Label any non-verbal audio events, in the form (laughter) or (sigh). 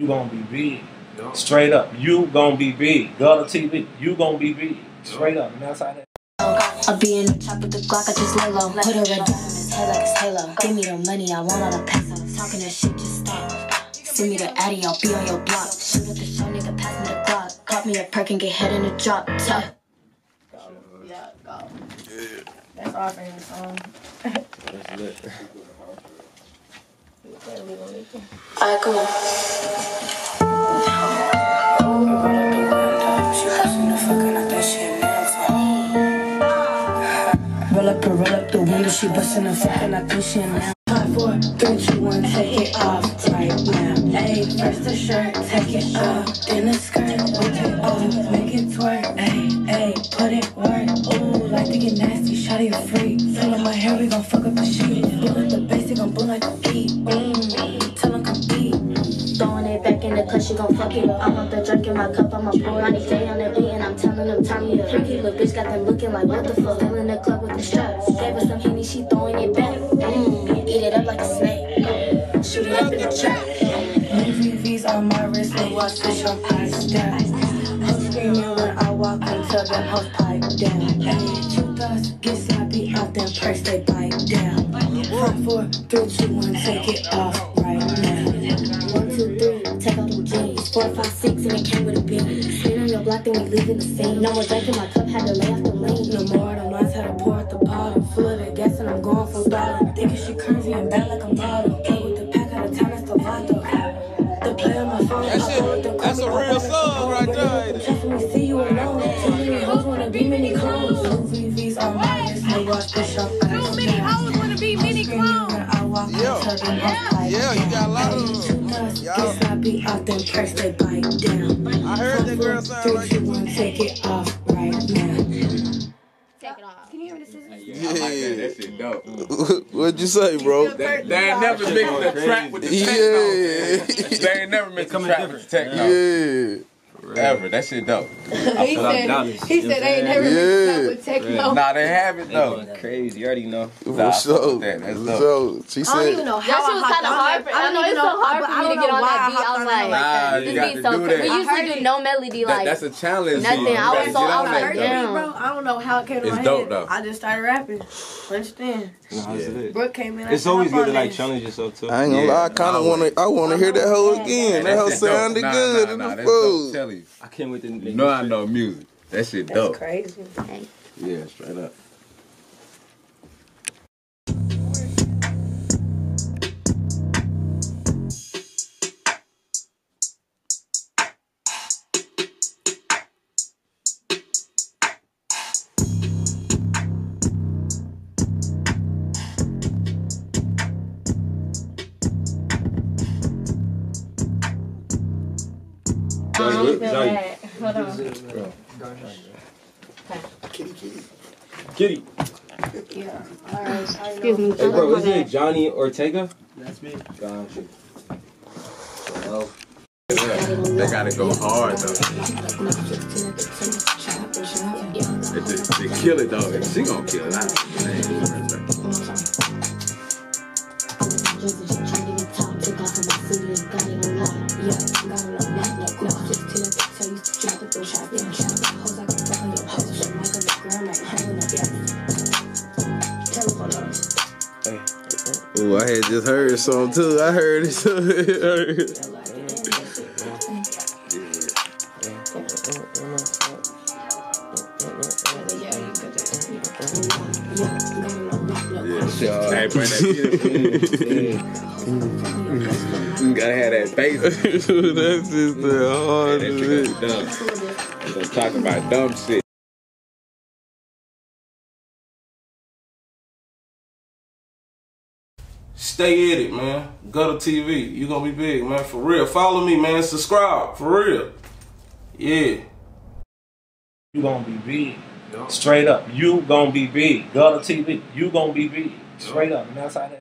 You gonna be big. Yup. Straight up. You gonna be big. Gutta TV. You gonna be big. Straight up. And that's how that. I be in the chop with the Glock, I just lay low. Put a red dot on his head like it's Halo. Give me the money, I want all the pesos. Talking that shit, just stop. Send me the Addy, I'll be on your block. Shoot at the show, nigga, pass me the Glock. Pop me a perk and get head in the drop. Top. Yeah, go. That's our favorite song. That's lit. Alright, cool. Roll up and roll up the window, she bustin' a fucking I think she now. Five, four, three, two, one, take it off right now. Hey, first the shirt, take it off, then the skirt, whip it off, make it twerk. Hey, hey, put it work. Like to get nasty, shot you free. Fill up my hair, we gon' fuck up the sheet. Pull up the basic, gon' boom like a beat. Mm, tell come beat. Throwing it back in the clutch, she gon' fuck it up. I want the drink in my cup, I'ma pour on the day on the beat, and I'm telling them, turn me up. Freaky little bitch got them looking like, what the fuck? Still in the club with the straps. Gave her some Henny, she throwing until them hoes pipe down. Hey, two thoughts get sloppy out them purse, they bite down. Five, four, three, two, one, take it off right now. One, two, three, take out them jeans. Four, five, six, and it came with a bean. Spin on your block, then we leaving the scene. No more drinking, my cup had to lay off the. No more, the lines had to pour out the bottle. Full of the gas, and I'm going for bottle. Thinking she curvy and bad like a model. Play with That shit- go with the that's a real go with the song right there, ain't when we see you alone. Too many hoes wanna be mini clones. Louis V's my wrist, and watch the show ice Many hoes wanna be mini clones. I Yeah. until them hoes pipe Yeah, you got a lot of them. thugs Y'all- get sloppy out them purse, they bite down. I heard that girl sound like that. That shit mm-hmm. dope. (laughs) What'd you say, bro? They, they ain't never mixed the trap with the techno. Yeah. They ain't never mixed the coming trap with the techno. Yeah. Ever. That shit dope. he said, he said they ain't never Yeah. mixed up with techno. Nah, they have it though. Going crazy. You already know. Nah, For I sure. that. That's dope. sure. She I don't even said, know That shit was kind of on hard. that. For, I don't know even it's so hard but I me to get on that beat. I was like, Nah, this you beat so. do We usually do no melody, like that's a challenge. Nothing. I was gotta so get out on of that, my though. depth. bro. I don't know how it came to It's my dope, head. though. I just started rapping. Understand? Nah, it's. Brook came in. I It's always good to like challenge yourself too. I ain't gonna lie, I kind of want to. I want to hear that hoe again. That hoe shit dope. sounded Nah, good nah, in nah, the that's dope, food. tell you. I can't wait to. You I know music. That shit That's dope. crazy. Yeah, straight up. Hold on. Kitty. Yeah. All right. Excuse me. Hey, bro, My is it. Johnny Ortega? That's me. Gotcha. They gotta go hard though. They, they, they kill it though. She gonna kill it. Ooh, I had just heard something too. I heard it. (laughs) Yeah. Hey, bring that You gotta have that bass. (laughs) That's just the hardest shit shit. dumb. Talk about dumb shit. Stay at it, man. Gutta TV. You gonna be big, man. For real. Follow me, man. Subscribe. For real. Yeah. You gonna be big. Straight up. You gonna be big. Gutta TV. You gonna be big. Straight up. And that's how that.